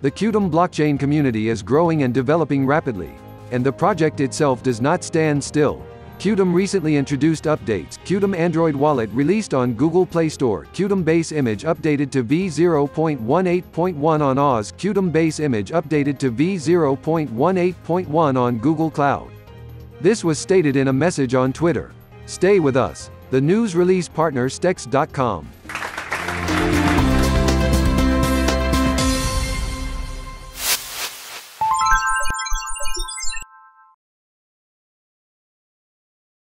The Qtum blockchain community is growing and developing rapidly. And the project itself does not stand still. Qtum recently introduced updates. Qtum Android Wallet released on Google Play Store. Qtum Base Image updated to v0.18.1 on AWS. Qtum Base Image updated to v0.18.1 on Google Cloud. This was stated in a message on Twitter. Stay with us. The news release partner Stex.com.